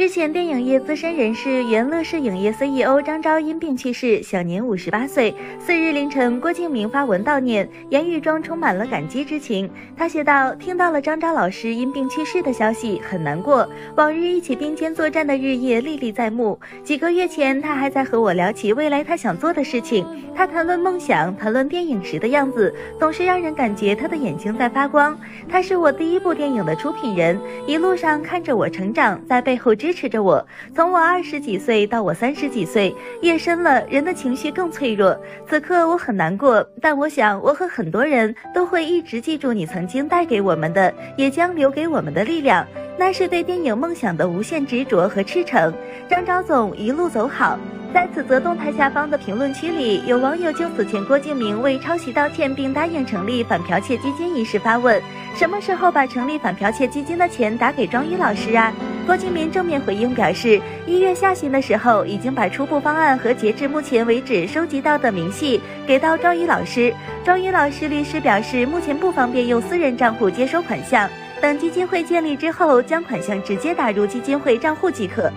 日前，电影业资深人士、原乐视影业 CEO 张昭因病去世，享年五十八岁。四日凌晨，郭敬明发文悼念，言语中充满了感激之情。他写道：“听到了张昭老师因病去世的消息，很难过。往日一起并肩作战的日夜历历在目。几个月前，他还在和我聊起未来他想做的事情。他谈论梦想，谈论电影时的样子，总是让人感觉他的眼睛在发光。他是我第一部电影的出品人，一路上看着我成长，在背后。”支支持着我，从我二十几岁到我三十几岁，夜深了，人的情绪更脆弱。此刻我很难过，但我想我和很多人都会一直记住你曾经带给我们的，也将留给我们的力量，那是对电影梦想的无限执着和赤诚。张昭总一路走好。在此则动态下方的评论区里，有网友就此前郭敬明为抄袭道歉并答应成立反剽窃基金一事发问：什么时候把成立反剽窃基金的钱打给庄宇老师啊？郭敬明正面回应表示，一月下旬的时候已经把初步方案和截至目前为止收集到的明细给到庄宇老师。庄宇老师律师表示，目前不方便用私人账户接收款项，等基金会建立之后，将款项直接打入基金会账户即可。